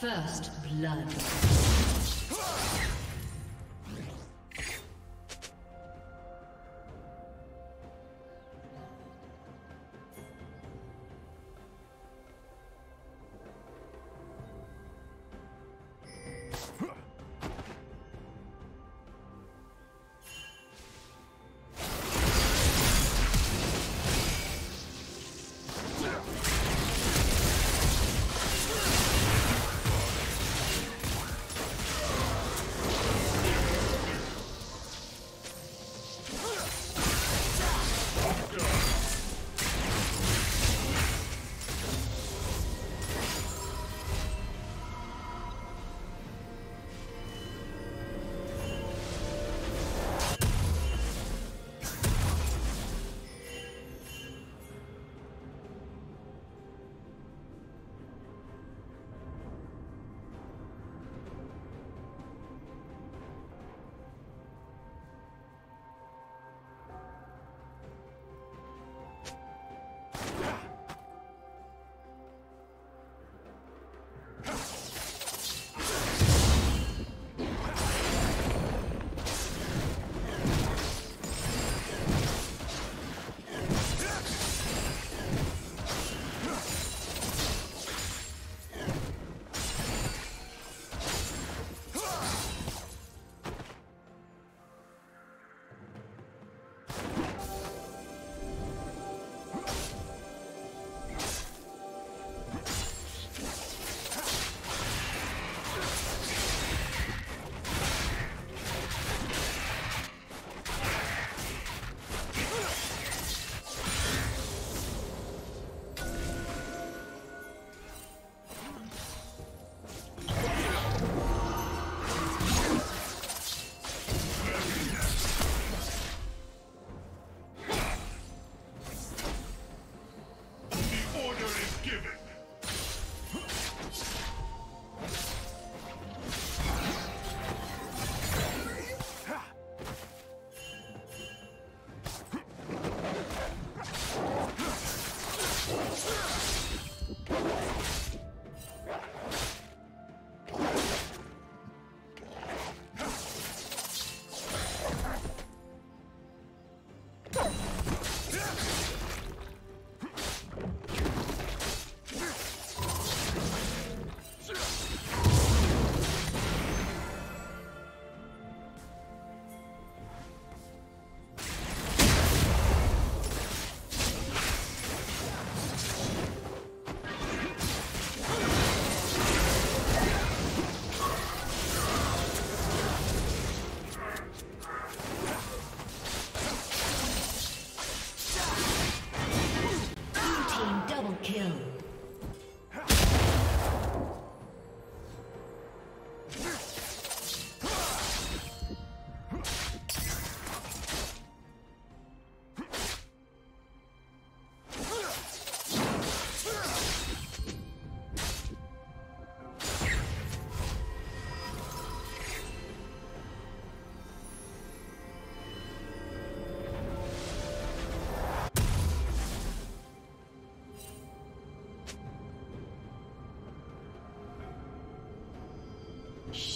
First blood.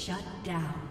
Shut down.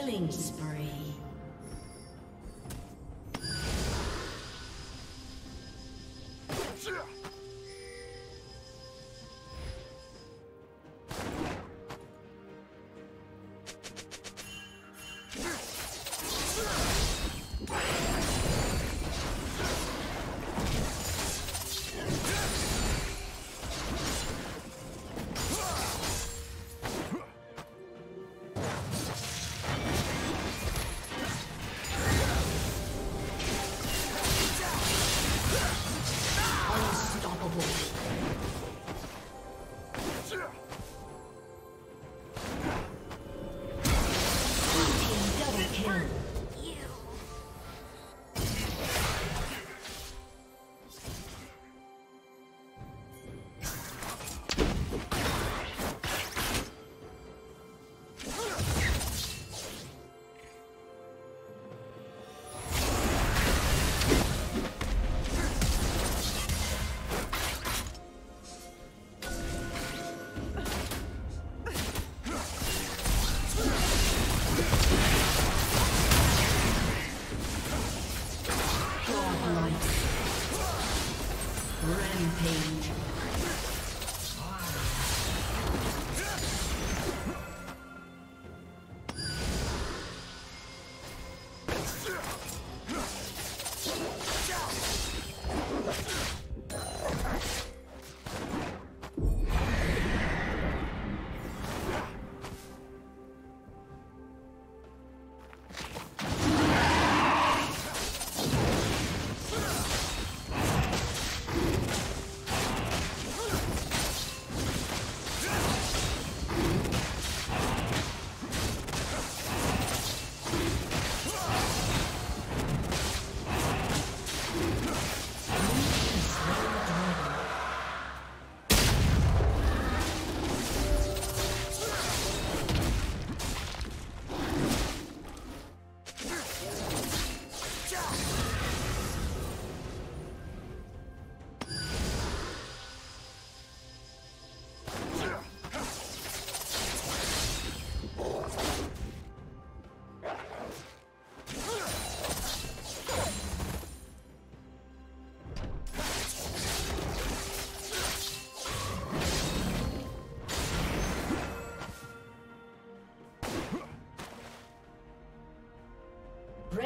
Killing spree.